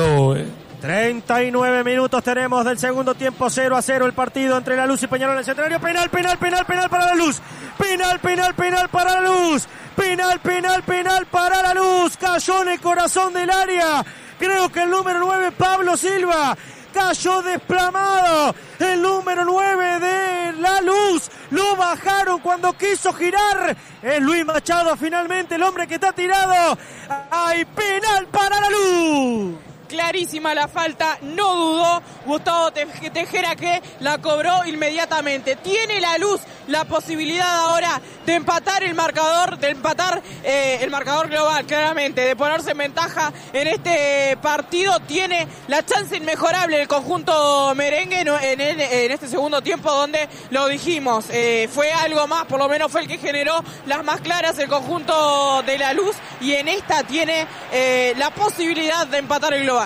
Juventud. 39 minutos tenemos del segundo tiempo, 0 a 0 el partido entre la Luz y Peñarol en el centenario. Penal, penal, penal, penal para la Luz. Penal, penal, penal para la Luz. Penal, penal, penal para la Luz. Cayó en el corazón del área. Creo que el número 9, Pablo Silva cayó desplamado. El número 9 de La Luz lo bajaron cuando quiso girar. Es Luis Machado finalmente el hombre que está tirado. Hay penal para La Luz clarísima la falta, no dudó Gustavo Tejera que la cobró inmediatamente. Tiene la luz la posibilidad ahora de empatar el marcador, de empatar eh, el marcador global, claramente, de ponerse en ventaja en este partido. Tiene la chance inmejorable el conjunto merengue en, este segundo tiempo donde lo dijimos. Eh, fue algo más, por lo menos fue el que generó las más claras el conjunto de la luz y en esta tiene eh, la posibilidad de empatar el global.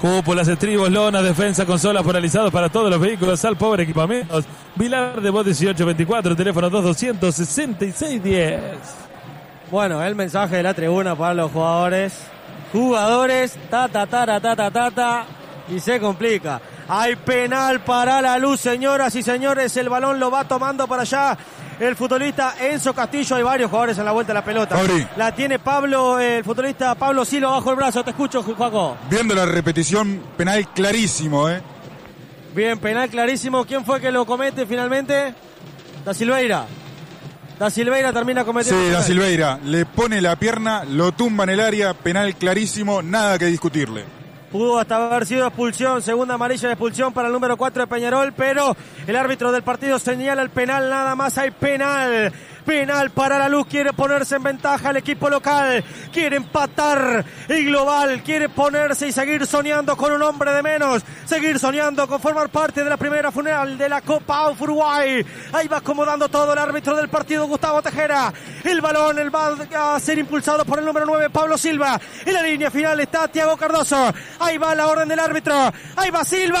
Cúpulas, estribos, lonas, defensa, consolas polarizados para todos los vehículos, al pobre equipamientos. Vilar de voz 1824, teléfono 226610. Bueno, el mensaje de la tribuna para los jugadores. Jugadores, ta ta ta ta ta ta ta y se complica. Hay penal para la luz, señoras y señores. El balón lo va tomando para allá el futbolista Enzo Castillo. Hay varios jugadores en la vuelta de la pelota. La tiene Pablo, el futbolista Pablo Silo bajo el brazo. Te escucho, Juaco. Viendo la repetición, penal clarísimo, ¿eh? Bien, penal clarísimo. ¿Quién fue que lo comete finalmente? Da Silveira. Da Silveira termina cometiendo. Sí, Da Silveira. Le pone la pierna, lo tumba en el área, penal clarísimo, nada que discutirle. Pudo hasta haber sido expulsión, segunda amarilla de expulsión para el número 4 de Peñarol, pero el árbitro del partido señala el penal, nada más hay penal. Penal para la luz, quiere ponerse en ventaja el equipo local, quiere empatar el global, quiere ponerse y seguir soñando con un hombre de menos, seguir soñando con formar parte de la primera funeral de la Copa Uruguay. Ahí va acomodando todo el árbitro del partido, Gustavo Tejera. El balón, el va a ser impulsado por el número 9, Pablo Silva. En la línea final está Tiago Cardoso. Ahí va la orden del árbitro. Ahí va Silva.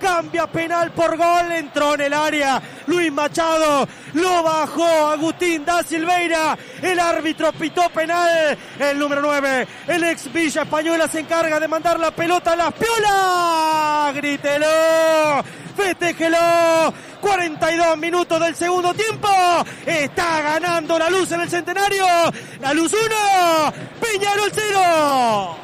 Cambia penal por gol, entró en el área. Luis Machado lo bajó Agustín da Silveira. El árbitro pitó penal. El número 9, el ex Villa Española se encarga de mandar la pelota a las piolas. Grítelo, festejelo. 42 minutos del segundo tiempo. Está ganando la luz en el centenario. La luz 1, Peñarol 0.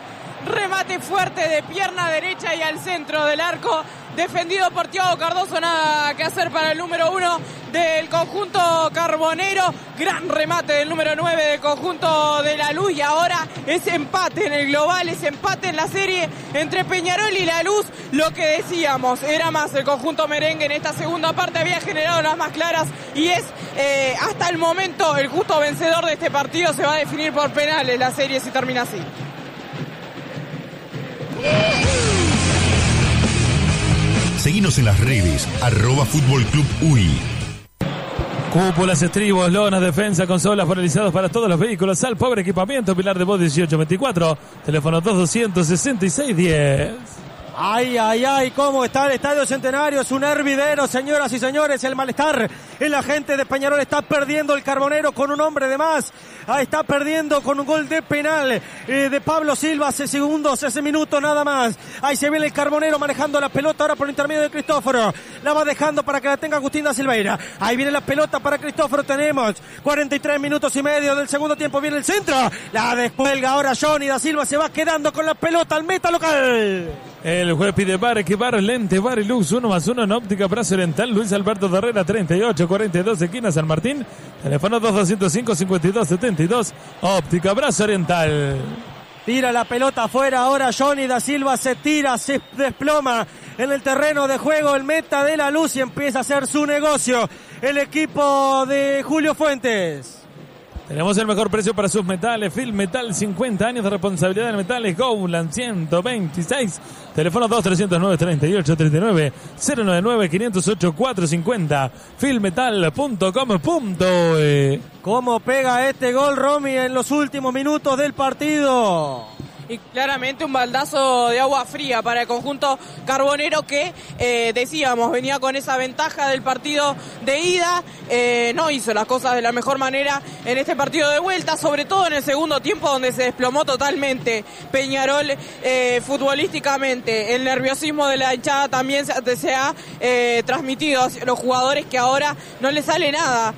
Remate fuerte de pierna derecha y al centro del arco. Defendido por Tiago Cardoso, nada que hacer para el número uno del conjunto carbonero. Gran remate del número 9 del conjunto de la luz. Y ahora es empate en el global, es empate en la serie entre Peñarol y la luz. Lo que decíamos, era más el conjunto merengue en esta segunda parte, había generado las más claras y es eh, hasta el momento el justo vencedor de este partido. Se va a definir por penales la serie si termina así. Seguimos en las redes, arroba Fútbol Club UI. Cúpulas, estribos, lonas, defensa, consolas polarizados para todos los vehículos. Al pobre equipamiento, Pilar de Voz 1824, teléfono 226610. Ay, ay, ay, cómo está el Estadio Centenario. Es un hervidero, señoras y señores. El malestar en la gente de Peñarol está perdiendo el carbonero con un hombre de más. Está perdiendo con un gol de penal eh, de Pablo Silva hace segundos, hace minutos nada más. Ahí se viene el carbonero manejando la pelota ahora por intermedio de Cristóforo. La va dejando para que la tenga Agustín da Silveira. Ahí viene la pelota para Cristóforo. Tenemos 43 minutos y medio del segundo tiempo. Viene el centro. La descuelga ahora Johnny da Silva. Se va quedando con la pelota al meta local. El juez pide bar, que bar, lente, bar y luz, uno más uno en óptica brazo oriental, Luis Alberto Herrera, 38, 42, esquina San Martín, teléfono 2205 52 72, óptica brazo oriental. Tira la pelota afuera, ahora Johnny da Silva se tira, se desploma en el terreno de juego, el meta de la luz y empieza a hacer su negocio. El equipo de Julio Fuentes. Tenemos el mejor precio para sus metales. Phil Metal, 50 años de responsabilidad de metales. Gowland, 126. Teléfono 2 309 38 39 099 508 450. Filmetal.com.e ¿Cómo pega este gol Romy en los últimos minutos del partido? Y claramente un baldazo de agua fría para el conjunto carbonero que eh, decíamos venía con esa ventaja del partido de ida, eh, no hizo las cosas de la mejor manera en este partido de vuelta, sobre todo en el segundo tiempo donde se desplomó totalmente Peñarol eh, futbolísticamente, el nerviosismo de la hinchada también se, se ha transmitido a los jugadores que ahora no le sale nada.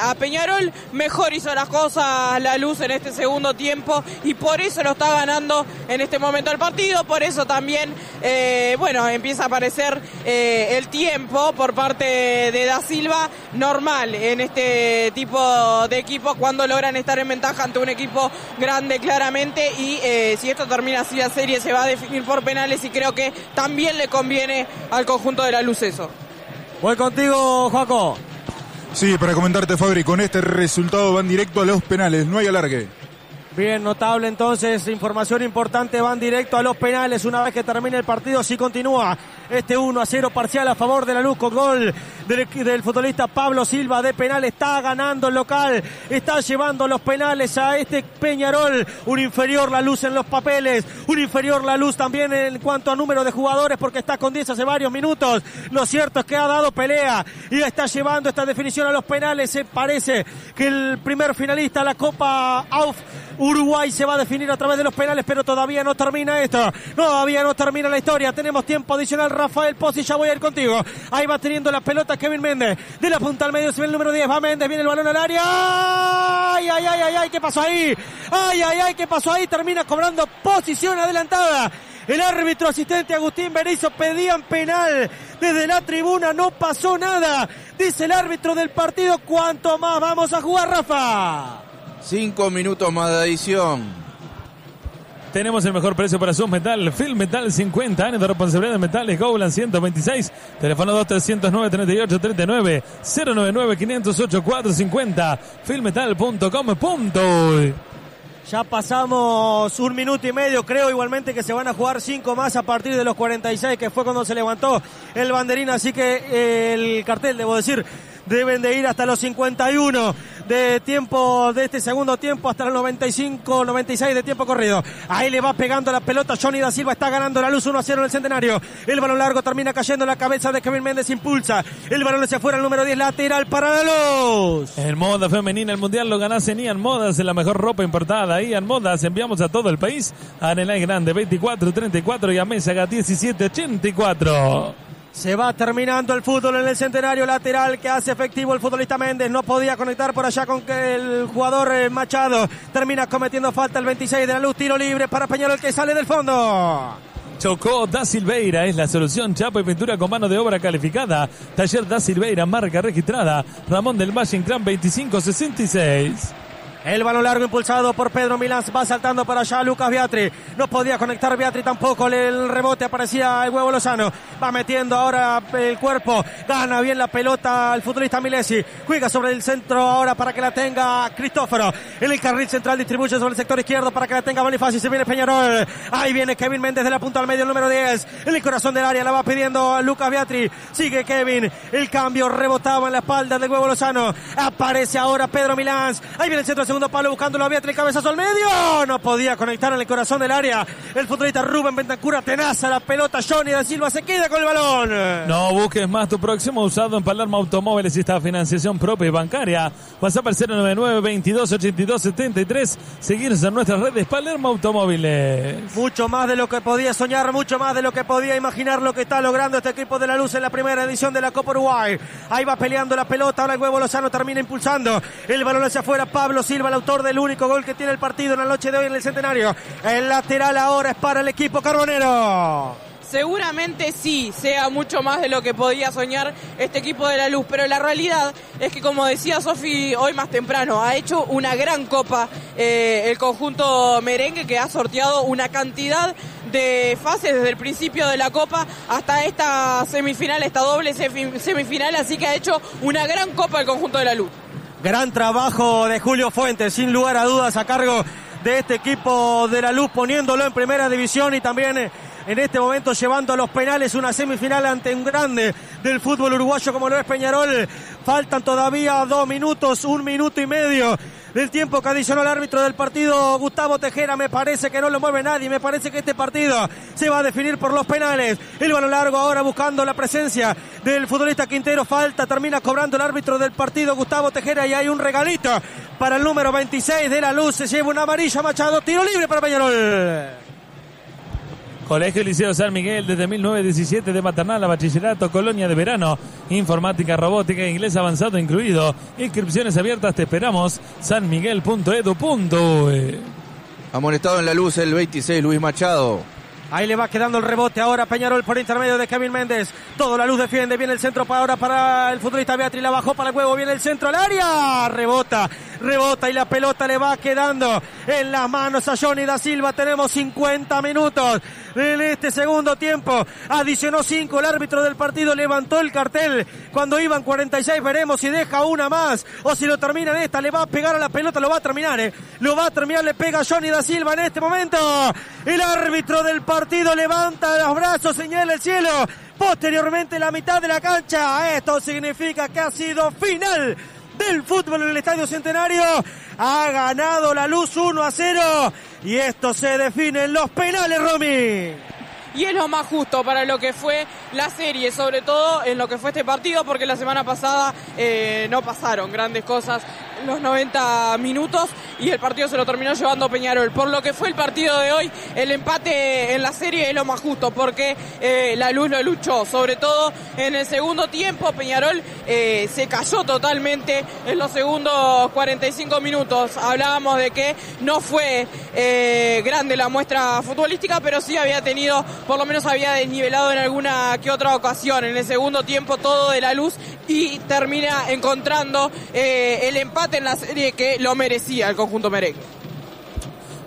a Peñarol mejor hizo las cosas la luz en este segundo tiempo y por eso lo está ganando en este momento el partido, por eso también, eh, bueno, empieza a aparecer eh, el tiempo por parte de Da Silva normal en este tipo de equipos cuando logran estar en ventaja ante un equipo grande claramente y eh, si esto termina así la serie se va a definir por penales y creo que también le conviene al conjunto de la luz eso. Voy contigo, Joaco. Sí, para comentarte, Fabri, con este resultado van directo a los penales, no hay alargue. Bien, notable entonces, información importante, van directo a los penales una vez que termine el partido, si continúa este 1 a 0 parcial a favor de la luz con gol del, futbolista Pablo Silva de penal, está ganando el local, está llevando los penales a este Peñarol, un inferior la luz en los papeles, un inferior la luz también en cuanto a número de jugadores porque está con 10 hace varios minutos, lo cierto es que ha dado pelea y está llevando esta definición a los penales, se parece que el primer finalista la Copa AUF Uruguay se va a definir a través de los penales, pero todavía no termina esto. Todavía no termina la historia. Tenemos tiempo adicional. Rafael Pozzi, ya voy a ir contigo. Ahí va teniendo la pelota Kevin Méndez. De la punta al medio se ve el número 10. Va Méndez, viene el balón al área. ¡Ay, ay, ay, ay! ay ¿Qué pasó ahí? ¡Ay, ay, ay! ¿Qué pasó ahí? Termina cobrando posición adelantada. El árbitro asistente Agustín Berizzo pedían penal desde la tribuna, no pasó nada. Dice el árbitro del partido, ¿cuánto más vamos a jugar, Rafa? Cinco minutos más de adición. Tenemos el mejor precio para su metal. Film Metal 50 años de responsabilidad de metales. Gowland 126. Teléfono 2 309 38 39 099 508 450. Filmetal.com. Ya pasamos un minuto y medio, creo igualmente que se van a jugar cinco más a partir de los 46, que fue cuando se levantó el banderín, así que eh, el cartel, debo decir, deben de ir hasta los 51 de tiempo de este segundo tiempo hasta los 95, 96 de tiempo corrido. Ahí le va pegando la pelota. Johnny da Silva está ganando la luz 1 a 0 en el centenario. El balón largo termina cayendo en la cabeza de Kevin Méndez. Impulsa. El balón hacia afuera, el número 10 lateral para la luz. En moda femenina, el mundial lo ganase en Ian Modas, en la mejor ropa importada. Ian Modas, enviamos a todo el país. A Nenay Grande 24, 34 y a Mésaga 17, 84. Se va terminando el fútbol en el centenario lateral que hace efectivo el futbolista Méndez. No podía conectar por allá con el jugador eh, Machado. Termina cometiendo falta el 26 de la luz. Tiro libre para Peñarol que sale del fondo. Chocó Da Silveira, es la solución. Chapa y pintura con mano de obra calificada. Taller Da Silveira, marca registrada. Ramón del Valle, Inclán 2566. El balón largo impulsado por Pedro Milán va saltando para allá Lucas Beatri. No podía conectar Beatri tampoco. El rebote aparecía el huevo Lozano. Va metiendo ahora el cuerpo. Gana bien la pelota el futbolista Milesi. Juega sobre el centro ahora para que la tenga Cristóforo. En el carril central distribuye sobre el sector izquierdo para que la tenga Bonifacio. Se viene Peñarol. Ahí viene Kevin Méndez de la punta al medio, el número 10. En el corazón del área la va pidiendo Lucas Beatri. Sigue Kevin. El cambio rebotaba en la espalda del huevo Lozano. Aparece ahora Pedro Milán. Ahí viene el centro segundo palo buscando la Beatriz, cabezazo al medio. No podía conectar en el corazón del área. El futbolista Rubén Bentancura tenaza la pelota. Johnny da Silva se queda con el balón. No busques más tu próximo usado en Palermo Automóviles y esta financiación propia y bancaria. WhatsApp al 099 22 82 73. Seguirnos en nuestras redes Palermo Automóviles. Mucho más de lo que podía soñar, mucho más de lo que podía imaginar lo que está logrando este equipo de la luz en la primera edición de la Copa Uruguay. Ahí va peleando la pelota. Ahora el huevo Lozano termina impulsando el balón hacia afuera. Pablo Silva, el autor del único gol que tiene el partido en la noche de hoy en el centenario. El lateral ahora es para el equipo carbonero. Seguramente sí, sea mucho más de lo que podía soñar este equipo de la luz, pero la realidad es que, como decía Sofi hoy más temprano, ha hecho una gran copa eh, el conjunto merengue que ha sorteado una cantidad de fases desde el principio de la copa hasta esta semifinal, esta doble semifinal, así que ha hecho una gran copa el conjunto de la luz. Gran trabajo de Julio Fuentes, sin lugar a dudas, a cargo de este equipo de la luz, poniéndolo en primera división y también eh, en este momento llevando a los penales una semifinal ante un grande del fútbol uruguayo como lo es Peñarol. Faltan todavía dos minutos, un minuto y medio del tiempo que adicionó el árbitro del partido, Gustavo Tejera. Me parece que no lo mueve nadie. Me parece que este partido se va a definir por los penales. El balón largo ahora buscando la presencia del futbolista Quintero. Falta, termina cobrando el árbitro del partido, Gustavo Tejera. Y hay un regalito para el número 26 de la luz. Se lleva una amarilla Machado. Tiro libre para Peñarol. Colegio Liceo San Miguel desde 1917 de maternal a bachillerato, colonia de verano, informática, robótica, e inglés avanzado incluido. Inscripciones abiertas, te esperamos. sanmiguel.edu.e. Amonestado en la luz el 26, Luis Machado. Ahí le va quedando el rebote ahora Peñarol por intermedio de Kevin Méndez. Todo la luz defiende. Viene el centro para ahora para el futbolista Beatriz. La bajó para el huevo. Viene el centro al área. Rebota, rebota y la pelota le va quedando en las manos a Johnny da Silva. Tenemos 50 minutos en este segundo tiempo. Adicionó 5. El árbitro del partido levantó el cartel. Cuando iban 46 veremos si deja una más o si lo termina en esta. Le va a pegar a la pelota. Lo va a terminar. Eh. Lo va a terminar. Le pega Johnny da Silva en este momento. El árbitro del partido partido levanta los brazos, señala el cielo. Posteriormente la mitad de la cancha. Esto significa que ha sido final del fútbol en el Estadio Centenario. Ha ganado la luz 1 a 0. Y esto se define en los penales, Romy y es lo más justo para lo que fue la serie, sobre todo en lo que fue este partido, porque la semana pasada eh, no pasaron grandes cosas los 90 minutos y el partido se lo terminó llevando Peñarol. Por lo que fue el partido de hoy, el empate en la serie es lo más justo, porque eh, la luz lo luchó, sobre todo en el segundo tiempo, Peñarol eh, se cayó totalmente en los segundos 45 minutos. Hablábamos de que no fue grande la muestra futbolística, pero sí había tenido por lo menos había desnivelado en alguna que otra ocasión. En el segundo tiempo todo de la luz y termina encontrando eh, el empate en la serie que lo merecía el conjunto merengue.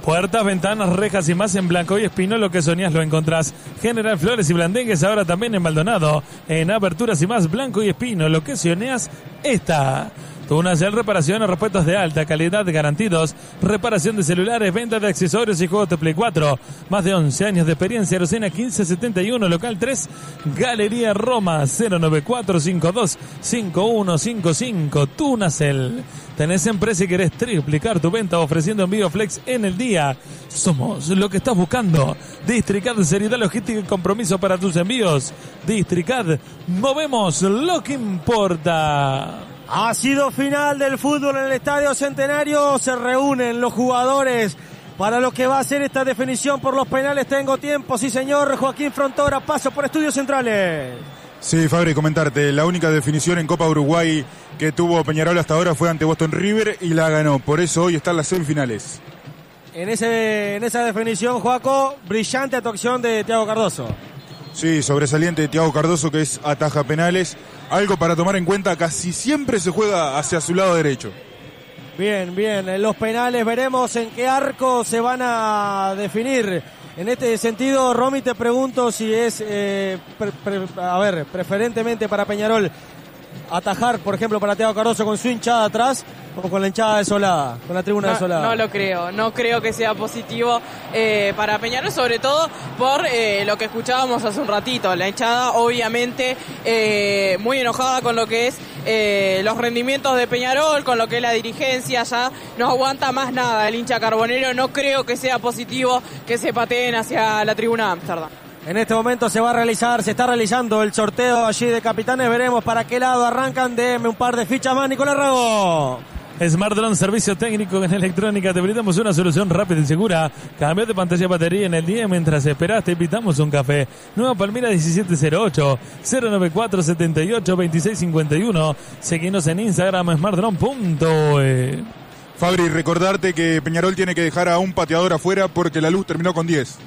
Puertas, ventanas, rejas y más en Blanco y Espino, lo que soñás lo encontrás. General Flores y Blandengues ahora también en Maldonado. En aperturas y más Blanco y Espino, lo que soñás está. Tunacel Reparación, repuestos de alta calidad garantidos, reparación de celulares, venta de accesorios y juegos de Play 4. Más de 11 años de experiencia, Rosena 1571, local 3, Galería Roma 094525155, Tunacel. Tenés empresa y querés triplicar tu venta ofreciendo envío flex en el día. Somos lo que estás buscando. Districad, seriedad logística y compromiso para tus envíos. Districad, movemos lo que importa. Ha sido final del fútbol en el Estadio Centenario. Se reúnen los jugadores para lo que va a ser esta definición por los penales. Tengo tiempo, sí señor. Joaquín Frontora, paso por Estudios Centrales. Sí, Fabri, comentarte. La única definición en Copa Uruguay que tuvo Peñarol hasta ahora fue ante Boston River y la ganó. Por eso hoy están las semifinales. En, ese, en esa definición, Joaco, brillante actuación de Tiago Cardoso. Sí, sobresaliente de Tiago Cardoso que es ataja penales. Algo para tomar en cuenta, casi siempre se juega hacia su lado derecho. Bien, bien. En los penales veremos en qué arco se van a definir. En este sentido, Romy, te pregunto si es, eh, a ver, preferentemente para Peñarol atajar, por ejemplo, para Tiago Cardoso con su hinchada atrás o con la hinchada desolada, con la tribuna desolada. No lo creo, no creo que sea positivo eh, para Peñarol, sobre todo por eh, lo que escuchábamos hace un ratito. La hinchada, obviamente, eh, muy enojada con lo que es los rendimientos de Peñarol, con lo que es la dirigencia, ya no aguanta más nada el hincha carbonero. No creo que sea positivo que se pateen hacia la tribuna de Amsterdam. En este momento se va a realizar, se está realizando el sorteo allí de capitanes. Veremos para qué lado arrancan. Deme un par de fichas más, Nicolás Rago. Smart Drone Servicio Técnico en Electrónica. Te brindamos una solución rápida y segura. Cambio de pantalla y batería en el día mientras esperas. Te invitamos un café. Nueva Palmira 1708 094 78 2651. Seguinos en Instagram smartdrone.e. Fabri, recordarte que Peñarol tiene que dejar a un pateador afuera porque la luz terminó con 10.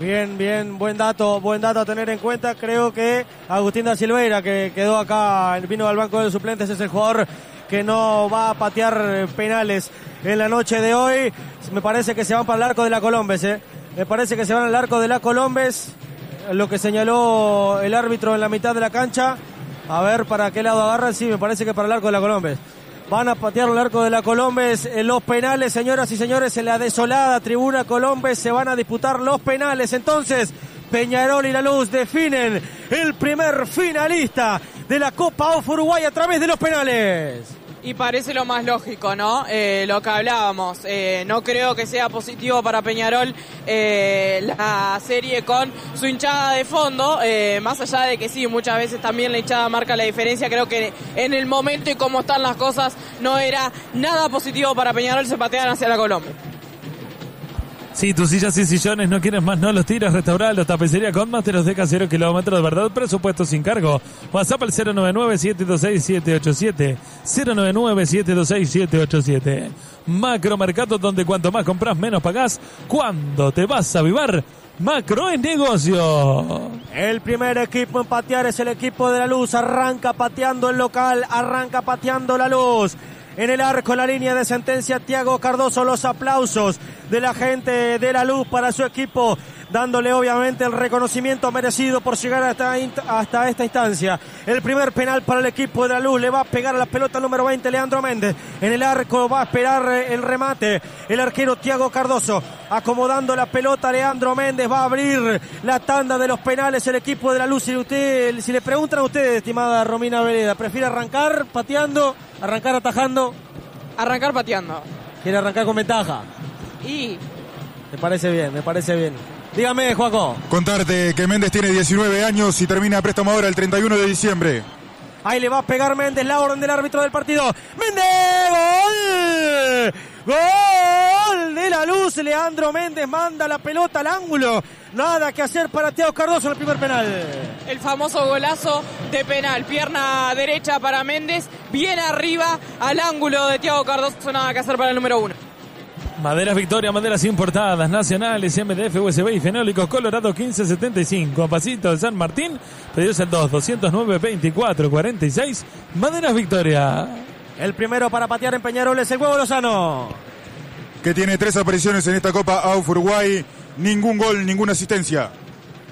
Bien, bien, buen dato, buen dato a tener en cuenta. Creo que Agustín da Silveira, que quedó acá, vino al banco de suplentes, es el jugador que no va a patear penales en la noche de hoy. Me parece que se van para el arco de la Colombes, ¿eh? Me parece que se van al arco de la Colombes, lo que señaló el árbitro en la mitad de la cancha. A ver para qué lado agarran, sí, me parece que para el arco de la Colombes. Van a patear el arco de la Colombes en los penales, señoras y señores, en la desolada tribuna Colombes se van a disputar los penales. Entonces, Peñarol y La Luz definen el primer finalista de la Copa of Uruguay a través de los penales. Y parece lo más lógico, ¿no? Eh, lo que hablábamos. Eh, no creo que sea positivo para Peñarol eh, la serie con su hinchada de fondo. más allá de que sí, muchas veces también la hinchada marca la diferencia. Creo que en el momento y cómo están las cosas no era nada positivo para Peñarol. Se patean hacia la Colombia. Si tus sillas y sillones no quieres más, no los tiras. Restaurar la tapicería con los de cero kilómetros verdad. Presupuesto sin cargo. WhatsApp al 099-726-787. 099-726-787. Macromercado donde cuanto más compras, menos pagás. ¿Cuándo te vas a avivar? Macro es negocio. El primer equipo en patear es el equipo de la luz. Arranca pateando el local, arranca pateando la luz. En el arco, la línea de sentencia, Tiago Cardoso, los aplausos de la gente de la luz para su equipo, dándole obviamente el reconocimiento merecido por llegar hasta, hasta esta instancia. El primer penal para el equipo de la luz, le va a pegar a la pelota número 20, Leandro Méndez. En el arco va a esperar el remate, el arquero Tiago Cardoso, acomodando la pelota, Leandro Méndez va a abrir la tanda de los penales, el equipo de la luz. Si, usted, si le preguntan a ustedes, estimada Romina Vereda, ¿prefiere arrancar pateando, arrancar atajando? Arrancar pateando. ¿Quiere arrancar con ventaja? Y Me parece bien, me parece bien. Dígame, Juaco. Contarte que Méndez tiene 19 años y termina préstamo ahora el 31 de diciembre. Ahí le va a pegar Méndez, la orden del árbitro del partido. ¡Méndez! ¡Gol! ¡Gol de la luz! Leandro Méndez manda la pelota al ángulo. Nada que hacer para Tiago Cardoso en el primer penal. el famoso golazo de penal. Pierna derecha para Méndez. Bien arriba al ángulo de Tiago Cardoso. Nada que hacer para el número uno. Maderas Victoria, maderas importadas, nacionales, MDF, USB y fenólicos, Colorado 1575, Pasito de San Martín, pedidos el 2, 209, 24, 46, Maderas Victoria. El primero para patear en Peñarol es el huevo Lozano. Que tiene tres apariciones en esta Copa AUF Uruguay. Ningún gol, ninguna asistencia.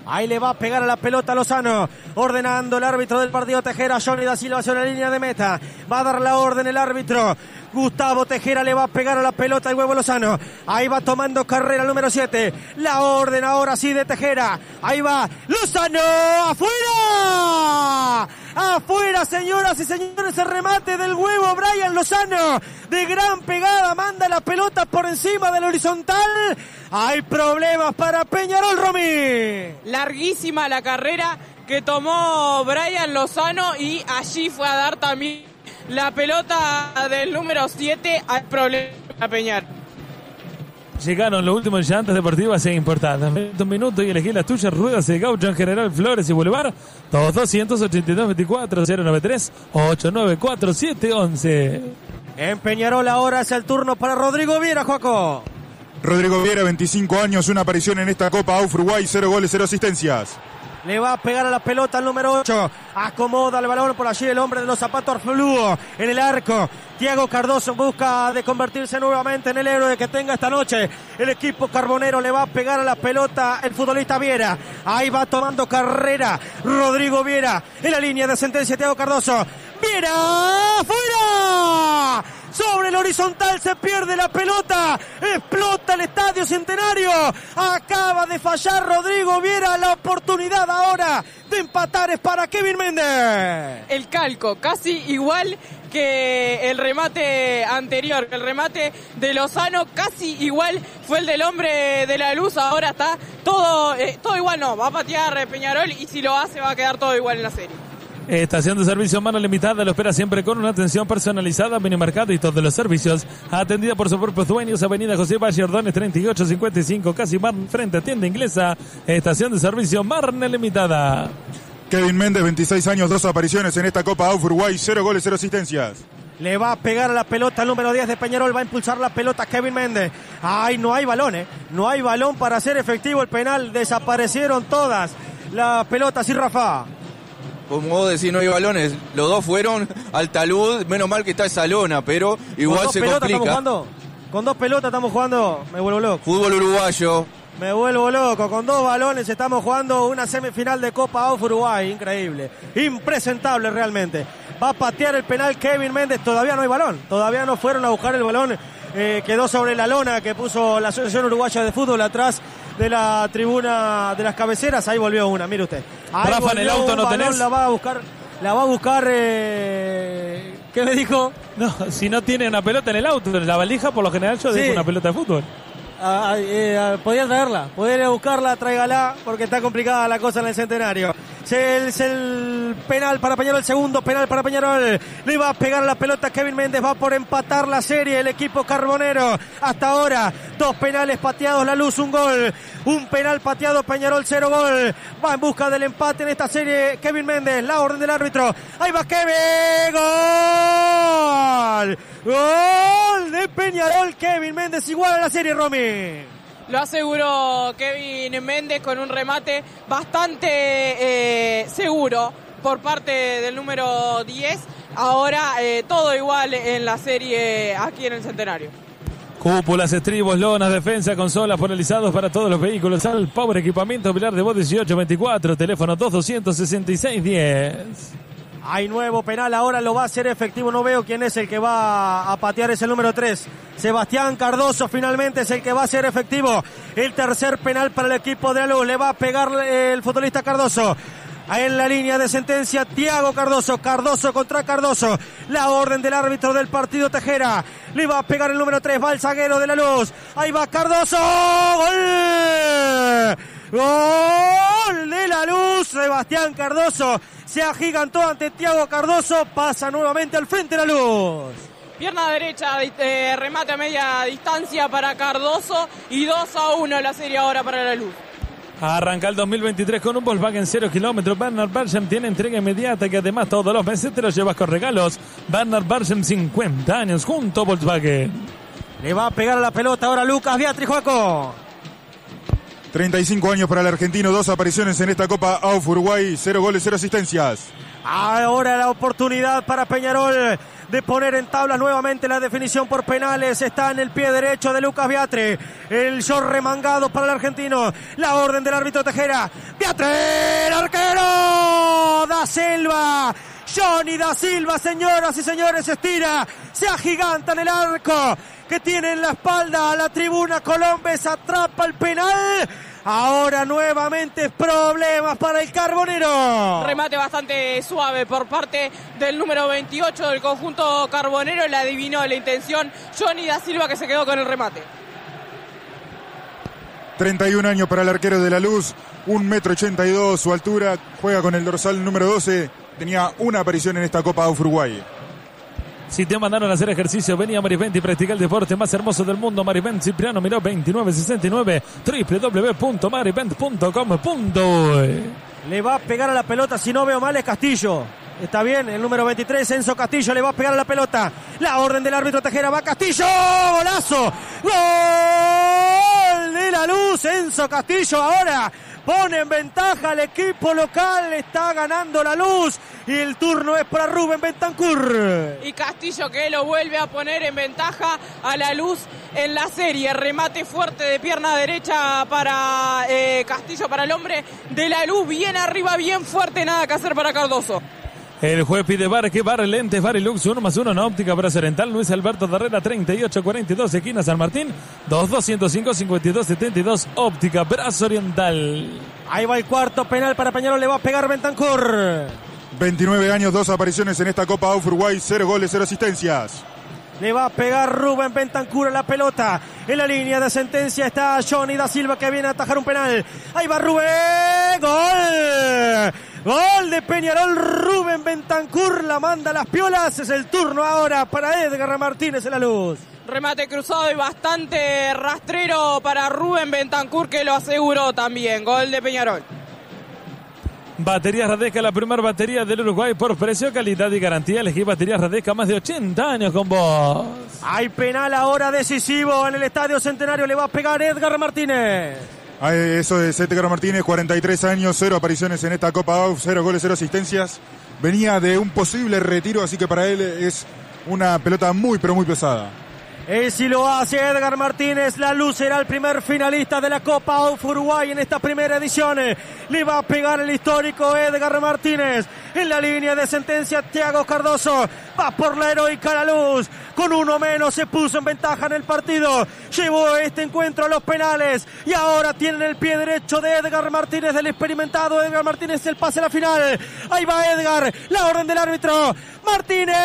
Ahí le va a pegar a la pelota Lozano, ordenando el árbitro del partido Tejera, Johnny da Silva hacia la línea de meta. Va a dar la orden el árbitro. Gustavo Tejera le va a pegar a la pelota el huevo Lozano. Ahí va tomando carrera número 7. La orden ahora sí de Tejera. Ahí va Lozano. ¡Afuera! Afuera, señoras y señores, el remate del huevo Brian Lozano. De gran pegada, manda la pelota por encima del horizontal. Hay problemas para Peñarol Romy. Larguísima la carrera que tomó Brian Lozano y allí fue a dar también la pelota del número 7 al problema a Peñar. Llegaron los últimos llantas deportivas e importadas. Un minuto y elegí las tuyas ruedas de gaucho en General Flores y Boulevard. Todos 282 24 093 894 711. En Peñarol ahora es el turno para Rodrigo Viera, Joaco. Rodrigo Viera, 25 años, una aparición en esta Copa AUF Uruguay, 0 goles, 0 asistencias. Le va a pegar a la pelota el número 8. Acomoda el balón por allí el hombre de los zapatos fluo en el arco. Tiago Cardoso busca de convertirse nuevamente en el héroe que tenga esta noche. El equipo carbonero le va a pegar a la pelota el futbolista Viera. Ahí va tomando carrera Rodrigo Viera. En la línea de sentencia Tiago Cardoso. Viera fuera. Sobre el horizontal se pierde la pelota. Explota el estadio centenario. Acaba de fallar Rodrigo Viera. La oportunidad ahora de empatar es para Kevin Méndez. El calco, casi igual que el remate anterior, el remate de Lozano, casi igual fue el del hombre de la luz. Ahora está todo, eh, todo igual, no, va a patear Peñarol y si lo hace va a quedar todo igual en la serie. Estación de servicio mano limitada lo espera siempre con una atención personalizada, minimercado y todos los servicios. Atendida por sus propios dueños, Avenida José Valle Ordones 3855, casi mar frente a tienda inglesa. Estación de servicio Marne Limitada. Kevin Méndez, 26 años, dos apariciones en esta Copa AUF Uruguay, 0 goles, 0 asistencias. Le va a pegar a la pelota el número 10 de Peñarol, va a impulsar la pelota Kevin Méndez. Ay, no hay balón, ¿eh? No hay balón para hacer efectivo el penal. Desaparecieron todas las pelotas y Rafa. Como vos decís, no hay balones. Los dos fueron al talud. Menos mal que está esa lona, pero igual se estamos complica. jugando. Con dos pelotas estamos jugando. Me vuelvo loco. Fútbol uruguayo. Me vuelvo loco. Con dos balones estamos jugando una semifinal de Copa AUF Uruguay. Increíble. Impresentable realmente. Va a patear el penal Kevin Méndez. Todavía no hay balón. Todavía no fueron a buscar el balón. Eh, quedó sobre la lona que puso la Asociación Uruguaya de Fútbol atrás de la tribuna de las cabeceras. Ahí volvió una, mire usted. Ahí Rafa, en el auto no balón, tenés. La va a buscar. La va a buscar. eh, ¿Qué me dijo? No, si no tiene una pelota en el auto, en la valija, por lo general yo Sí. dejo una pelota de fútbol. Ah, ah, eh, ah, podía traerla, podía ir a buscarla, tráigala, porque está complicada la cosa en el centenario. Es el penal para Peñarol, segundo penal para Peñarol. Le iba a pegar la pelota Kevin Méndez, va por empatar la serie el equipo carbonero. Hasta ahora, dos penales pateados, la luz, un gol. Un penal pateado, Peñarol, cero gol. Va en busca del empate en esta serie Kevin Méndez, la orden del árbitro. Ahí va Kevin, gol. Gol de Peñarol, Kevin Méndez, igual a la serie, Romy. Lo aseguró Kevin Méndez con un remate bastante eh, seguro por parte del número 10. Ahora eh, todo igual en la serie aquí en el Centenario. Cúpulas, estribos, lonas, defensa, consolas polarizados para todos los vehículos. Al Power Equipamiento Pilar de Voz 1824, teléfono 226610. Hay nuevo penal, ahora lo va a hacer efectivo. No veo quién es el que va a patear, es el número 3. Sebastián Cardoso finalmente es el que va a ser efectivo. El tercer penal para el equipo de la Luz. Le va a pegar el futbolista Cardoso. En la línea de sentencia, Tiago Cardoso. Cardoso contra Cardoso. La orden del árbitro del partido Tejera. Le va a pegar el número 3. Va de la Luz. Ahí va Cardoso. ¡Gol! Gol de la luz, Sebastián Cardoso se agigantó ante Tiago Cardoso, pasa nuevamente al frente de la luz. Pierna derecha, eh, remate a media distancia para Cardoso y 2 a 1 la serie ahora para la luz. Arranca el 2023 con un Volkswagen 0 kilómetros. Bernard Bergen tiene entrega inmediata que además todos los meses te los llevas con regalos. Bernard Bergen 50 años junto a Volkswagen. Le va a pegar a la pelota ahora Lucas Beatriz Juaco. 35 años para el argentino, dos apariciones en esta Copa AUF Uruguay, cero goles, cero asistencias. Ahora la oportunidad para Peñarol de poner en tablas nuevamente la definición por penales. Está en el pie derecho de Lucas Beatre. El short remangado para el argentino. La orden del árbitro Tejera. Beatre, el arquero. Da Silva. Johnny da Silva, señoras y señores, estira. Se agiganta en el arco que tiene en la espalda a la tribuna Colombes. Atrapa el penal. Ahora nuevamente problemas para el Carbonero. Remate bastante suave por parte del número 28 del conjunto carbonero. Le adivinó la intención Johnny da Silva que se quedó con el remate. 31 años para el arquero de la luz, 1 metro 82 su altura, juega con el dorsal número 12, tenía una aparición en esta Copa AUF Uruguay. Si te mandaron a hacer ejercicio, venía a Marivent y practica el deporte más hermoso del mundo. Marivent Cipriano Miró 2969 www.marivent.com.uy Le va a pegar a la pelota, si no veo mal, es Castillo. Está bien, el número 23, Enzo Castillo, le va a pegar a la pelota. La orden del árbitro Tejera va Castillo. ¡Golazo! ¡Gol de la luz! Enzo Castillo ahora pone en ventaja al equipo local. Está ganando la luz. Y el turno es para Rubén Bentancur. Y Castillo que lo vuelve a poner en ventaja a la luz en la serie. Remate fuerte de pierna derecha para eh, Castillo, para el hombre de la luz. Bien arriba, bien fuerte, nada que hacer para Cardoso. El juez pide bar, que bar, lentes, bar y lux, 1 más 1 en óptica brazo oriental. Luis Alberto Darrera, 3842, esquina San Martín, 2205 5272, óptica brazo oriental. Ahí va el cuarto penal para Peñarol, le va a pegar Bentancur. 29 años, dos apariciones en esta Copa AUF Uruguay, cero goles, cero asistencias. Le va a pegar Rubén Bentancur a la pelota. En la línea de sentencia está Johnny da Silva que viene a atajar un penal. Ahí va Rubén. Gol. Gol de Peñarol. Rubén Bentancur la manda a las piolas. Es el turno ahora para Edgar Martínez en la luz. Remate cruzado y bastante rastrero para Rubén Bentancur que lo aseguró también. Gol de Peñarol. Baterías Radesca, la primera batería del Uruguay por precio, calidad y garantía. Elegí baterías Radesca más de 80 años con vos. Hay penal ahora decisivo en el Estadio Centenario. Le va a pegar Edgar Martínez. Ah, Eso es Edgar Martínez, 43 años, cero apariciones en esta Copa AUF, cero goles, cero asistencias. Venía de un posible retiro, así que para él es una pelota muy, pero muy pesada. Y si lo hace Edgar Martínez, la luz será el primer finalista de la Copa of Uruguay en esta primera edición. Le va a pegar el histórico Edgar Martínez. En la línea de sentencia, Thiago Cardoso va por la heroica la luz. Con uno menos se puso en ventaja en el partido. Llevó este encuentro a los penales. Y ahora tienen el pie derecho de Edgar Martínez, del experimentado Edgar Martínez, el pase a la final. Ahí va Edgar, la orden del árbitro. Martínez.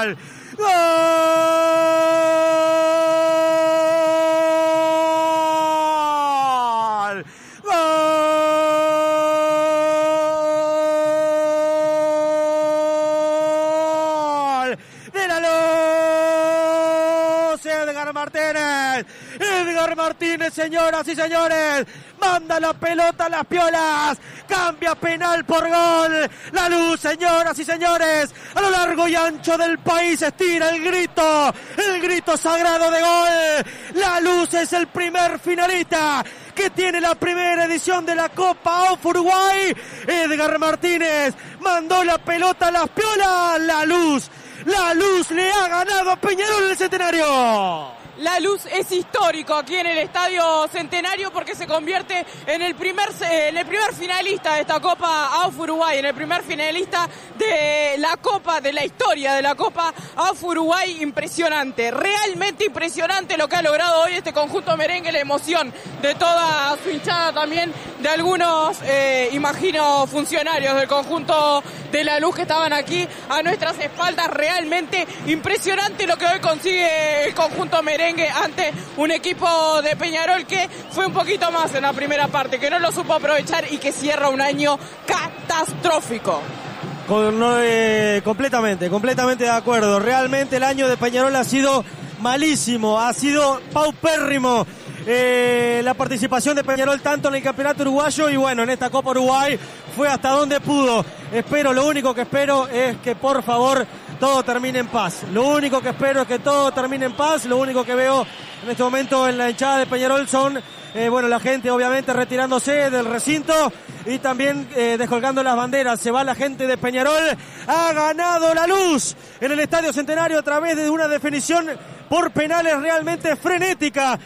¡Gol! ¡Gol! ¡Gol! ¡De la luz! Edgar Martínez. Edgar Martínez, señoras y señores. Manda la pelota a las piolas. Cambia penal por gol. La luz, señoras y señores. A lo largo y ancho del país estira el grito. El grito sagrado de gol. La luz es el primer finalista que tiene la primera edición de la Copa of Uruguay. Edgar Martínez mandó la pelota a las piolas. La luz. La luz le ha ganado a Peñarol el centenario. La luz es histórico aquí en el Estadio Centenario porque se convierte en el primer, en el primer finalista de esta Copa AUF Uruguay, en el primer finalista de la Copa, de la historia de la Copa AUF Uruguay. Impresionante, realmente impresionante lo que ha logrado hoy este conjunto merengue, la emoción de toda su hinchada también, de algunos, eh, imagino, funcionarios del conjunto de la luz que estaban aquí a nuestras espaldas. Realmente impresionante lo que hoy consigue el conjunto merengue ante un equipo de Peñarol que fue un poquito más en la primera parte, que no lo supo aprovechar y que cierra un año catastrófico. Con, eh, completamente, completamente de acuerdo. Realmente el año de Peñarol ha sido malísimo, ha sido paupérrimo. Eh, la participación de Peñarol tanto en el campeonato uruguayo y bueno, en esta Copa Uruguay fue hasta donde pudo. Espero, lo único que espero es que por favor todo termine en paz. Lo único que espero es que todo termine en paz. Lo único que veo en este momento en la hinchada de Peñarol son, eh, bueno, la gente obviamente retirándose del recinto y también eh, descolgando las banderas. Se va la gente de Peñarol. Ha ganado la luz en el Estadio Centenario a través de una definición por penales realmente frenética.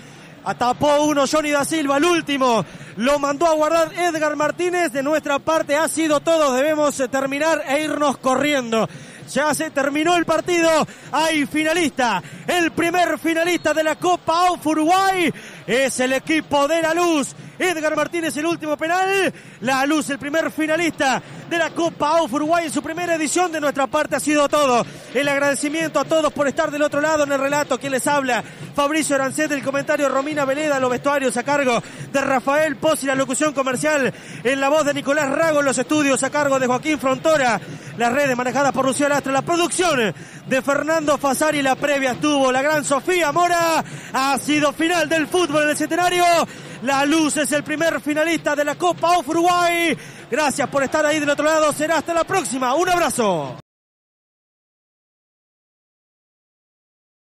Atapó uno Johnny da Silva, el último. Lo mandó a guardar Edgar Martínez. De nuestra parte ha sido todo. Debemos terminar e irnos corriendo. Ya se terminó el partido. Hay finalista. El primer finalista de la Copa of Uruguay es el equipo de la Luz. Edgar Martínez el último penal. La Luz el primer finalista de la Copa of Uruguay en su primera edición. De nuestra parte ha sido todo. El agradecimiento a todos por estar del otro lado en el relato. Quien les habla, Fabricio Arancet, el comentario Romina Veleda, los vestuarios a cargo de Rafael Pozzi, la locución comercial en la voz de Nicolás Rago, en los estudios a cargo de Joaquín Frontora, las redes manejadas por Lucio Lastra, la producción de Fernando Fasari, la previa estuvo la gran Sofía Mora. Ha sido final del fútbol en el centenario. La Luz es el primer finalista de la Copa of Uruguay. Gracias por estar ahí del otro lado. Será hasta la próxima. Un abrazo.